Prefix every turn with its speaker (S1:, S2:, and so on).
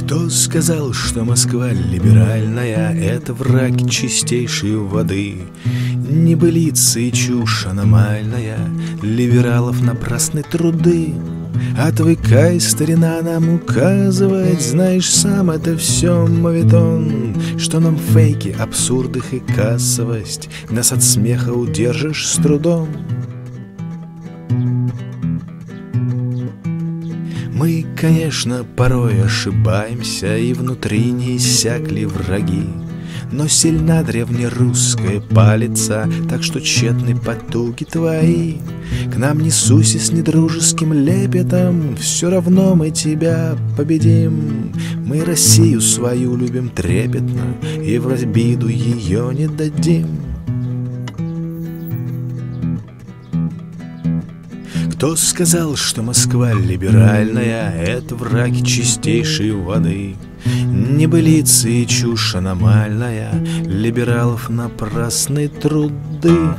S1: Кто сказал, что Москва либеральная — это враг чистейшей воды? Небылицы и чушь аномальная, либералов напрасны труды. Отвыкай, старина, нам указывать. Знаешь сам, это все мавитон Что нам фейки, абсурдых и кассовость Нас от смеха удержишь с трудом Мы, конечно, порой ошибаемся, И внутри не иссякли враги. Но сильна древнерусская палица, Так что тщетны потуги твои. К нам не суйся с недружеским лепетом, Все равно мы тебя победим. Мы Россию свою любим трепетно, И в обиду ее не дадим. Кто сказал, что Москва либеральная — Это враг чистейшей воды? Небылицы и чушь аномальная Либералов напрасны труды.